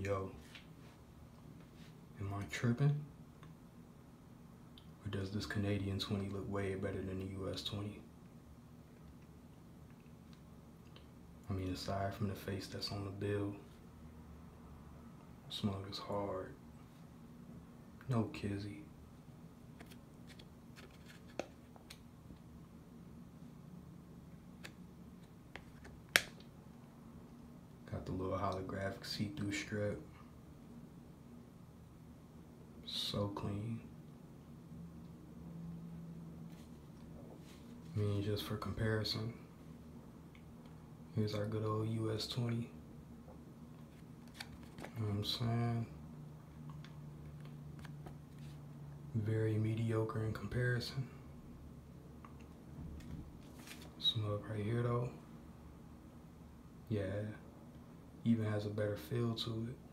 Yo, am I tripping? Or does this Canadian 20 look way better than the US 20? I mean, aside from the face that's on the bill, smug is hard. No kizzy. Holographic see-through strip. So clean. I mean, just for comparison, here's our good old US 20. You know what I'm saying? Very mediocre in comparison. Smug right here though. Yeah, even has a better feel to it.